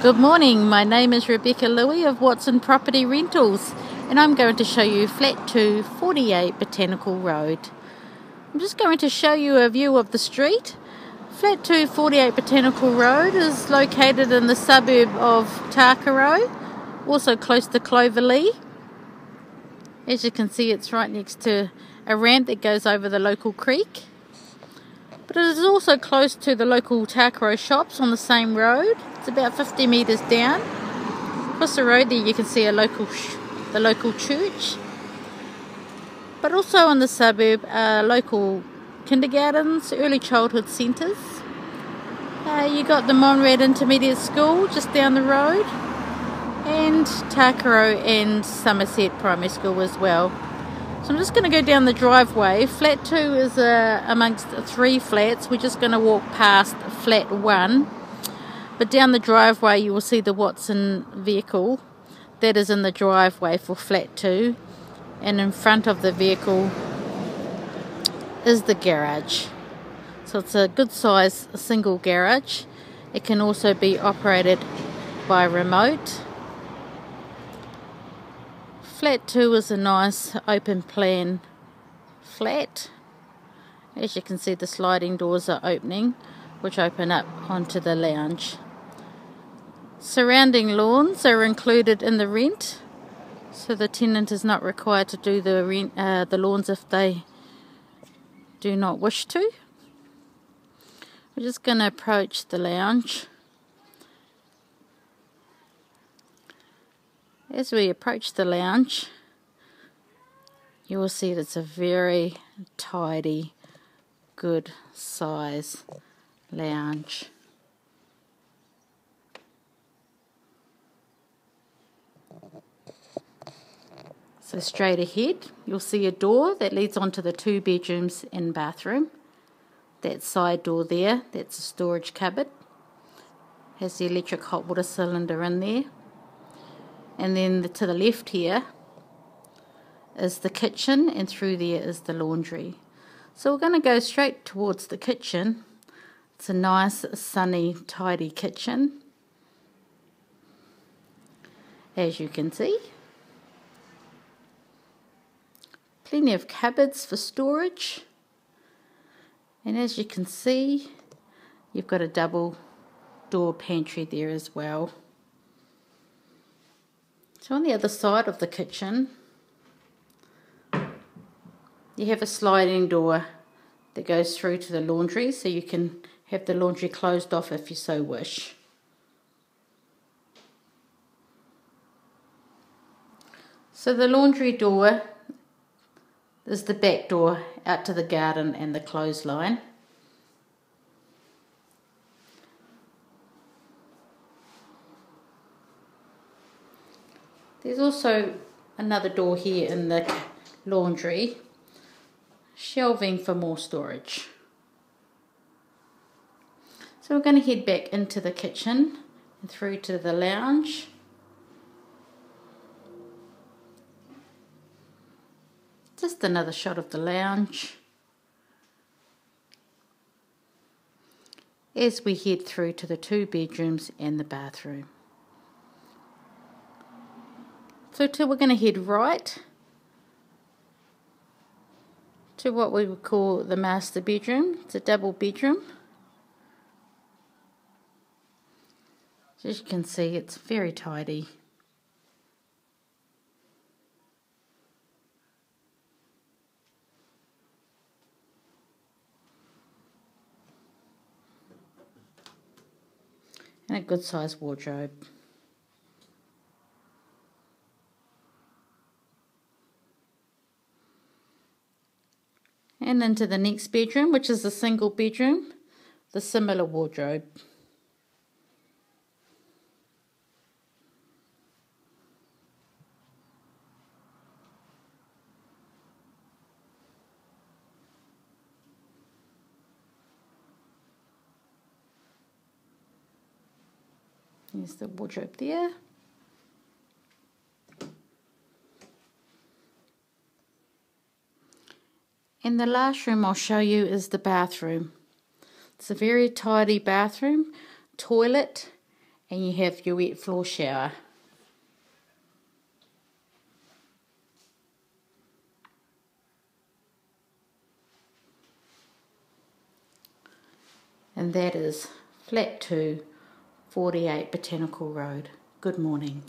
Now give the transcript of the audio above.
Good morning, my name is Rebecca Louie of Watson Property Rentals and I'm going to show you flat 2 48 Botanical Road. I'm just going to show you a view of the street. Flat 2 48 Botanical Road is located in the suburb of Takaro, also close to Cloverlea. As you can see it's right next to a ramp that goes over the local creek. But it is also close to the local Takaro shops on the same road. It's about 50 metres down. Across the road there you can see a local the local church. But also in the suburb are local kindergartens, early childhood centres. Uh, you got the Monrad Intermediate School just down the road and Takaro and Somerset Primary School as well. So I'm just going to go down the driveway. Flat 2 is uh, amongst three flats. We're just going to walk past flat 1. But down the driveway you will see the Watson vehicle. That is in the driveway for flat 2. And in front of the vehicle is the garage. So it's a good size single garage. It can also be operated by remote. Flat 2 is a nice open plan flat. As you can see the sliding doors are opening which open up onto the lounge. Surrounding lawns are included in the rent so the tenant is not required to do the rent, uh, the lawns if they do not wish to. We're just going to approach the lounge. As we approach the lounge, you will see that it's a very tidy, good size lounge. So straight ahead, you'll see a door that leads onto the two bedrooms and bathroom. That side door there, that's a storage cupboard. Has the electric hot water cylinder in there and then the, to the left here is the kitchen and through there is the laundry. So we're going to go straight towards the kitchen. It's a nice sunny tidy kitchen. As you can see. Plenty of cupboards for storage. And as you can see you've got a double door pantry there as well so on the other side of the kitchen, you have a sliding door that goes through to the laundry so you can have the laundry closed off if you so wish. So the laundry door is the back door out to the garden and the clothesline. There's also another door here in the laundry, shelving for more storage. So we're going to head back into the kitchen and through to the lounge. Just another shot of the lounge. As we head through to the two bedrooms and the bathroom. So we're going to head right to what we would call the master bedroom. It's a double bedroom. As you can see, it's very tidy. And a good sized wardrobe. And into the next bedroom, which is a single bedroom, the similar wardrobe. Here's the wardrobe there. And the last room I'll show you is the bathroom. It's a very tidy bathroom, toilet, and you have your wet floor shower. And that is flat 2, 48 Botanical Road. Good morning.